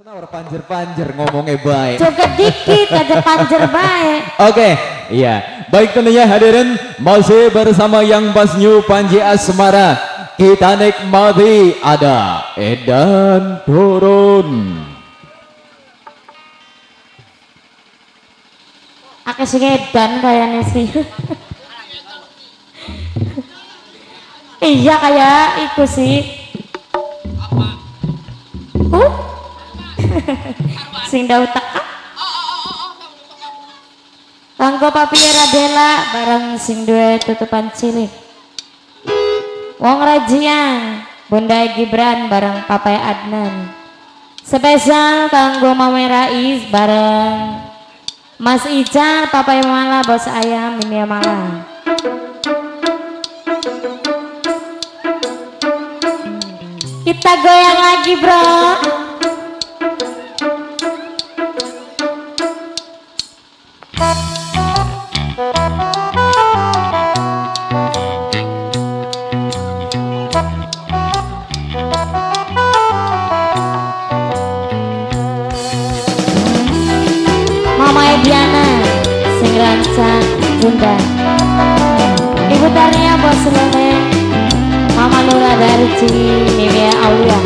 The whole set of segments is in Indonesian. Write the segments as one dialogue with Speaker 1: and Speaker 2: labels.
Speaker 1: Senawar panjer-panjer ngomongnya baik.
Speaker 2: Joget dikit aja panjer baik.
Speaker 1: Oke, iya. Baik tentunya hadirin masih bersama yang Bas New Panji Asmara. Kita nikmati ada Edan Turun.
Speaker 2: Aku sing edan kayaknya sih. iya kayak itu sih. Sing dau tak. Kanggo papi Radela bareng sing duwe tutupan cilik. Wong Rajian, Bunda Gibran bareng Papai Adnan. Spesial kanggo Mama Rais bareng Mas Ijar, Papai Mala, Bos Ayam, Minia Mala. Kita goyang lagi, bro. Rancang Bunda. Ibu Tania Lele, Mama Nura dari Nivea Aulia.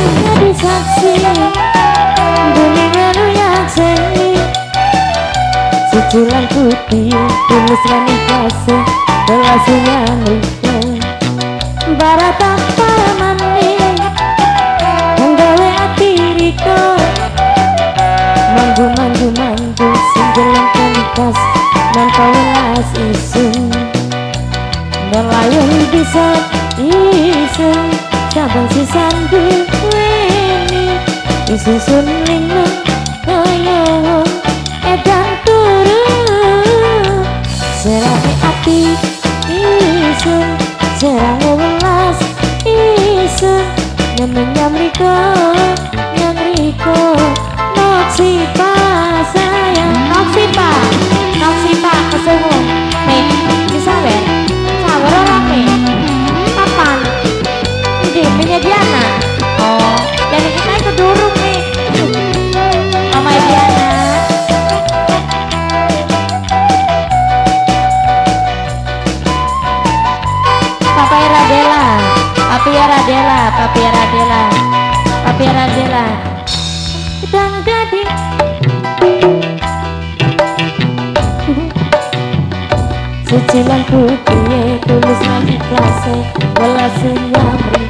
Speaker 2: Jadi saksi, putih, tulus lan ikhlas Belasunya lupa Barata pamane Menggawe hati riko Manggu manggu manggu Singgelang kalikas Dan kawelas isun Melayung bisa isun Sabang sisan duweni Isusun Nyemen nyamriko. Nyamriko Noksi pa sayang Noksi pa Noksi pa kesungun Nih Oh kita durung Mama Papai Radela, Papi Radela, Papi Radela, Papi Radela. Dan jadi Cicilan putih tulis lagi klase Welasinya mereka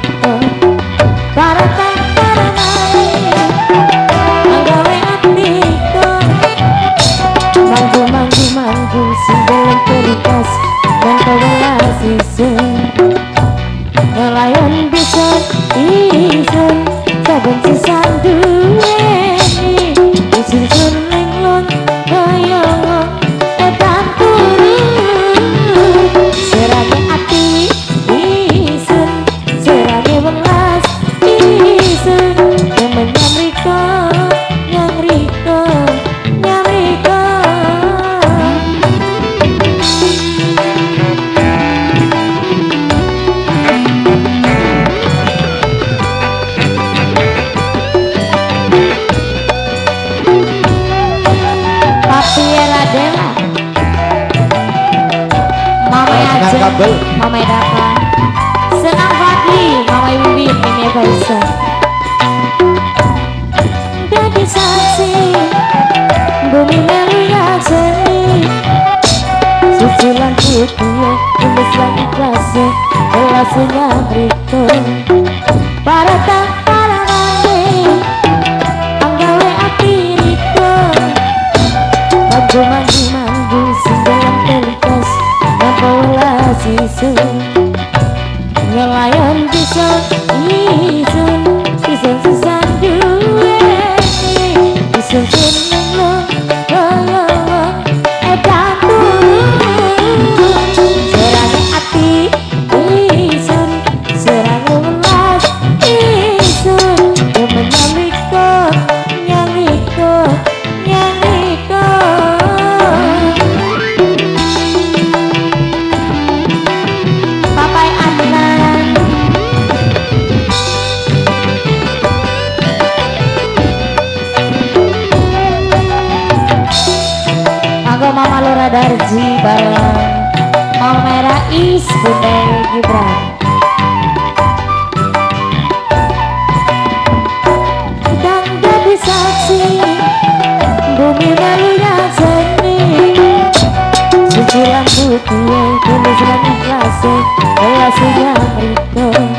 Speaker 1: Nah,
Speaker 2: aja
Speaker 1: kabel.
Speaker 2: Mama Daka Senang Fadli Mama Wiwin Mimi Faisa Jadi saksi Bumi melihat seni Susulan putih Tulis lagi klase Kelasnya berikut Para tak wiser Suara Darji
Speaker 3: Balang Mau Merah Is Bunda Gibran. Dan jadi saksi Bumi Nalunya Seni Sucilan putih Tulis dan ikhlas Kelas yang
Speaker 2: berikut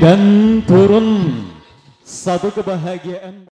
Speaker 2: dan turun satu kebahagiaan.